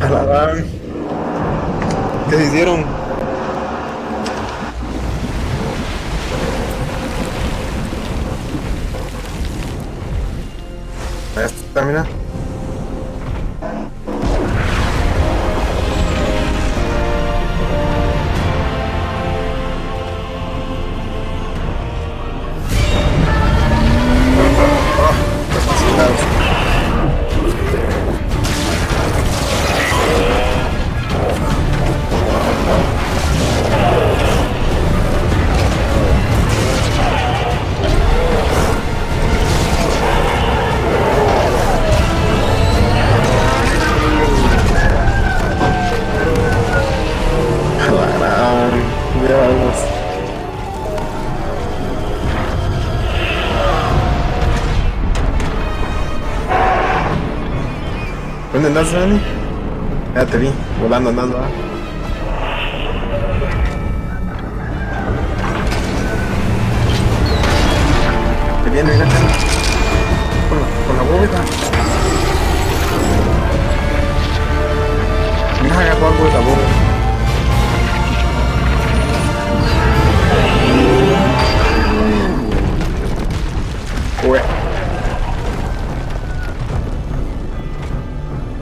a la hicieron. Ahí está, mira. ¿Dónde andas, Dani? Ya te vi, volando andando, ¿ah? Te viene, mira, con la, con la bóveda.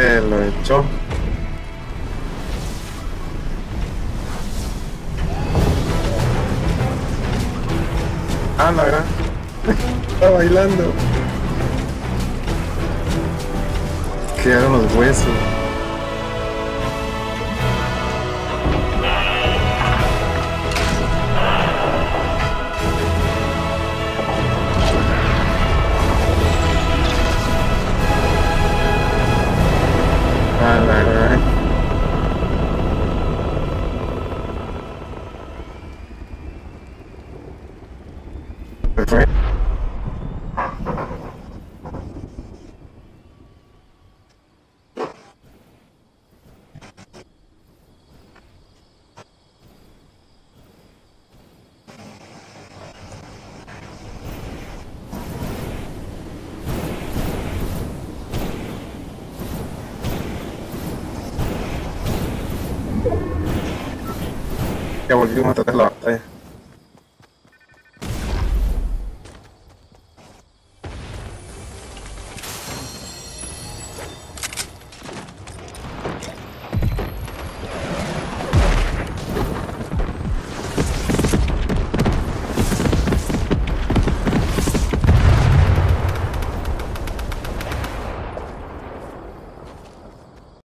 Eh, lo echó. Ah, la gran. Está bailando. Quedaron los huesos. Ya volvimos a tratar la batalla.